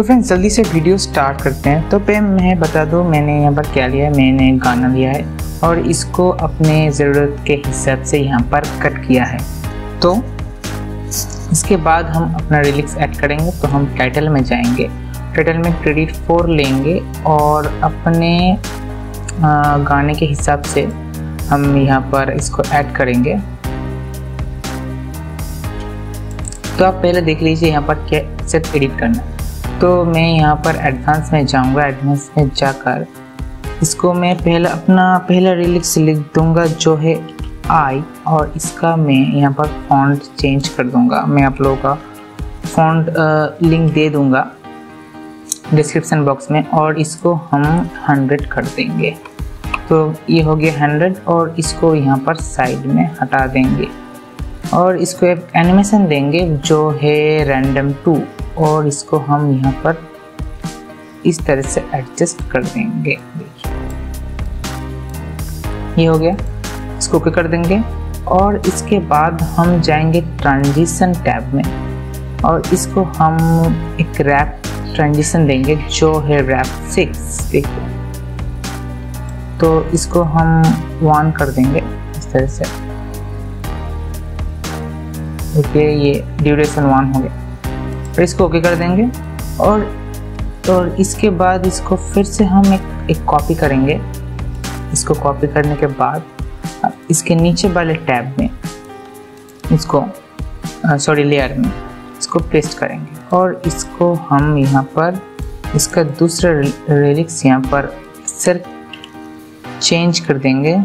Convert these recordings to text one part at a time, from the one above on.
तो फ्रेंड्स जल्दी से वीडियो स्टार्ट करते हैं। तो पे मैं बता दूँ, मैंने यहाँ पर क्या लिया है? मैंने गाना लिया है और इसको अपने ज़रूरत के हिसाब से यहाँ पर कट किया है। तो इसके बाद हम अपना रिलिक्स ऐड करेंगे तो हम टाइटल में जाएँगे। टाइटल में क्रेडिट फोर लेंगे और अपने गाने के हिसाब से हम यहाँ पर इसको ऐड करेंगे। तो आप पहले देख लीजिए यहाँ पर क्या सेट एडिट करना तो मैं यहाँ पर एडवांस में जाऊँगा एडवांस में जाकर इसको मैं पहला, अपना पहला रिलिक्स लिख दूँगा जो है आई और इसका मैं यहाँ पर फॉन्ट चेंज कर दूँगा। मैं आप लोगों का फॉन्ट लिंक दे दूँगा डिस्क्रिप्शन बॉक्स में और इसको हम हंड्रेड कर देंगे। तो ये हो गया हंड्रेड और इसको यहाँ पर साइड में हटा देंगे और इसको एक एनिमेशन देंगे जो है रैंडम टू और इसको हम यहाँ पर इस तरह से एडजस्ट कर देंगे। ये हो गया। इसको ओके कर देंगे और इसके बाद हम जाएँगे ट्रांजिशन टैब में और इसको हम एक रैप ट्रांजिशन देंगे जो है रैप सिक्स देखिए। तो इसको हम वन कर देंगे इस तरह से। देखिए ये ड्यूरेशन वन हो गया। फिर इसको ओके कर देंगे और और इसके बाद इसको फिर से हम एक एक कॉपी करेंगे। इसको कॉपी करने के बाद इसके नीचे वाले टैब में इसको सॉरी लेयर में इसको पेस्ट करेंगे। और इसको हम यहाँ पर, इसका दूसरा रिलिक्स यहाँ पर सर चेंज कर देंगे।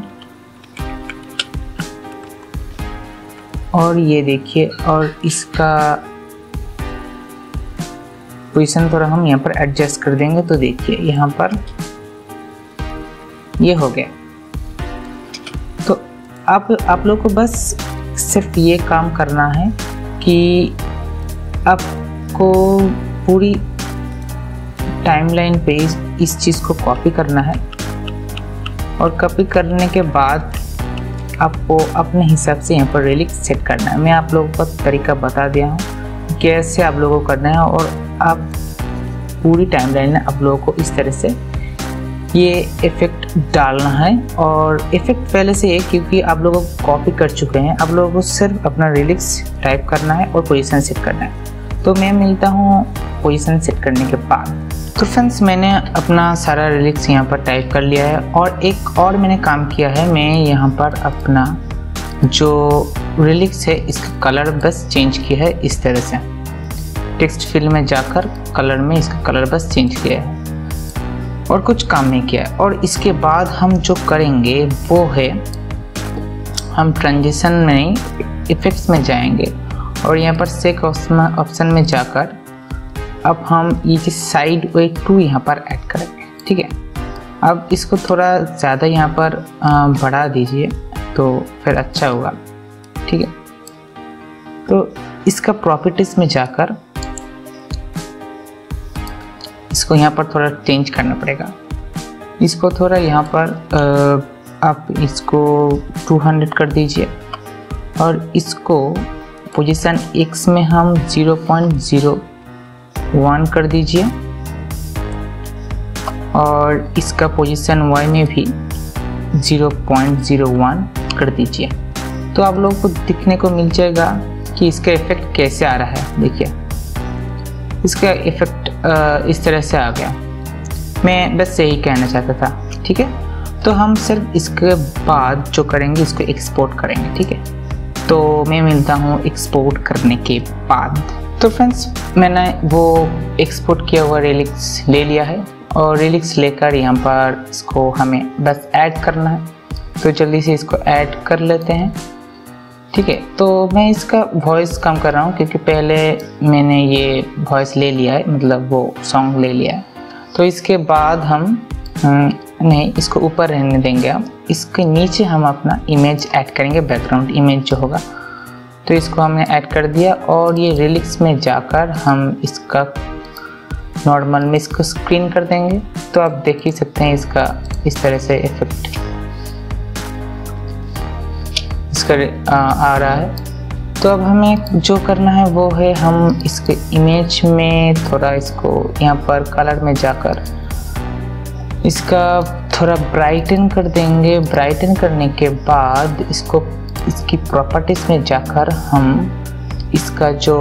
और ये देखिए, और इसका पोजीशन थोड़ा हम यहाँ पर एडजस्ट कर देंगे तो देखिए यहाँ पर ये हो गया। तो आप आप लोग को बस सिर्फ़ ये काम करना है कि आपको पूरी टाइमलाइन पे इस चीज़ को कॉपी करना है और कॉपी करने के बाद आपको अपने हिसाब से यहाँ पर रेलिक सेट करना है। मैं आप लोगों को तरीका बता दिया हूँ। कैसे आप लोगों को करना है और आप पूरी टाइमलाइन में आप लोगों को इस तरह से ये इफ़ेक्ट डालना है। और इफ़ेक्ट पहले से है क्योंकि आप लोगों को कॉपी कर चुके हैं, आप लोगों को सिर्फ़ अपना रिलिक्स टाइप करना है और पोजीशन सेट करना है। तो मैं मिलता हूँ पोजीशन सेट करने के बाद। तो फ्रेंड्स मैंने अपना सारा रिलिक्स यहाँ पर टाइप कर लिया है और एक और मैंने काम किया है। मैं यहाँ पर अपना जो रिलिक्स है, इसका कलर बस चेंज किया है इस तरह से। टेक्स्ट फ़ील्ड में जाकर कलर में इसका कलर बस चेंज किया है और कुछ काम नहीं किया और इसके बाद हम जो करेंगे वो है, हम ट्रांजिशन में इफ़ेक्ट्स में जाएँगे। और यहाँ पर सेक ऑप्शन में जाकर अब हम ये साइड वे टू यहाँ पर ऐड करेंगे, ठीक है? अब इसको थोड़ा ज़्यादा यहाँ पर बढ़ा दीजिए तो फिर अच्छा होगा, ठीक है? तो इसका प्रॉपर्टीज़ में जाकर इसको यहाँ पर थोड़ा चेंज करना पड़ेगा। इसको थोड़ा यहाँ पर आप इसको 200 कर दीजिए। और इसको पोजीशन x में हम 0.01 कर दीजिए। और इसका पोजीशन y में भी 0.01 कर दीजिए। तो आप लोगों को दिखने को मिल जाएगा कि इसका इफ़ेक्ट कैसे आ रहा है। देखिए। इसका इफ़ेक्ट इस तरह से आ गया। मैं बस यही कहना चाहता था, ठीक है? तो हम सिर्फ़ इसके बाद जो करेंगे, इसको एक्सपोर्ट करेंगे, ठीक है? तो मैं मिलता हूँ एक्सपोर्ट करने के बाद। तो फ्रेंड्स मैंने वो एक्सपोर्ट किया हुआ रिलिक्स ले लिया है और रिलिक्स लेकर यहाँ पर इसको हमें बस ऐड करना है। तो जल्दी से इसको ऐड कर लेते हैं। ठीक है तो मैं इसका वॉइस कम कर रहा हूँ क्योंकि पहले मैंने ये वॉइस ले लिया है मतलब वो सॉन्ग ले लिया है। तो इसके बाद हम हम्म, नहीं इसको ऊपर रहने देंगे हम। इसके नीचे हम अपना इमेज ऐड करेंगे बैकग्राउंड इमेज जो होगा। तो इसको हमने ऐड कर दिया और ये रिलिक्स में जाकर हम इसका नॉर्मल में इसको स्क्रीन कर देंगे। तो आप देख ही सकते हैं इसका इस तरह से इफ़ेक्ट कर आ, आ रहा है। तो अब हमें जो करना है वो है हम इसके इमेज में थोड़ा इसको यहाँ पर कलर में जाकर इसका थोड़ा ब्राइटन कर देंगे। ब्राइटन करने के बाद इसको इसकी प्रॉपर्टीज़ में जाकर हम इसका जो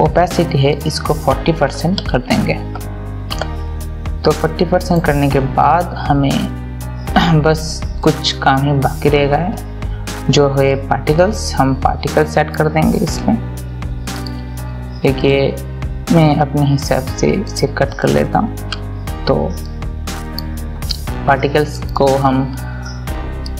ओपेसिटी है इसको 40 परसेंट कर देंगे। तो 40 परसेंट करने के बाद हमें बस कुछ काम ही बाकी रहेगा। जो है पार्टिकल्स हम पार्टिकल्स सेट कर देंगे इसमें। देखिए, मैं अपने हिसाब से इसे कट कर लेता हूँ। तो पार्टिकल्स को हम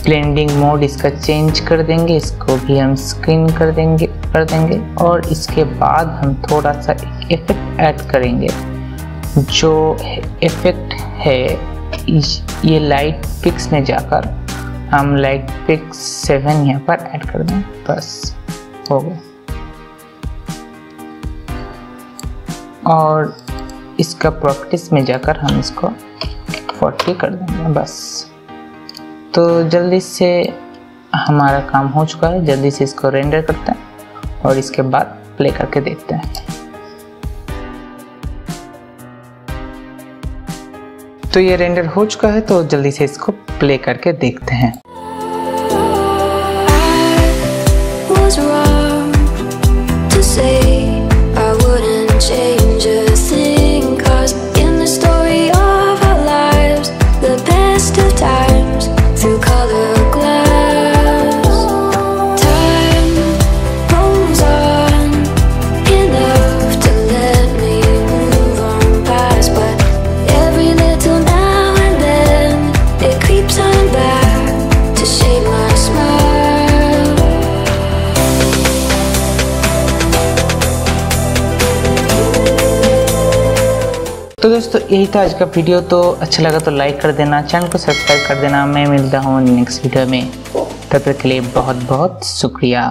ब्लेंडिंग मोड इसका चेंज कर देंगे, इसको भी हम स्क्रीन कर देंगे कर देंगे और इसके बाद हम थोड़ा सा एक इफ़ेक्ट ऐड करेंगे। जो इफ़ेक्ट है, ये लाइट पिक्स में जाकर हम लाइट पिक सेवन यहाँ पर ऐड कर दें, बस, हो गया। और इसका प्रैक्टिस में जाकर हम इसको 40 कर देंगे, बस। तो जल्दी से हमारा काम हो चुका है, जल्दी से इसको रेंडर करते हैं और इसके बाद प्ले करके देखते हैं। तो ये रेंडर हो चुका है तो जल्दी से इसको प्ले करके देखते हैं। तो दोस्तों, यही था आज का वीडियो तो अच्छा लगा तो लाइक कर देना चैनल को सब्सक्राइब कर देना। मैं मिलता हूँ नेक्स्ट वीडियो में। तब तक के लिए बहुत बहुत शुक्रिया।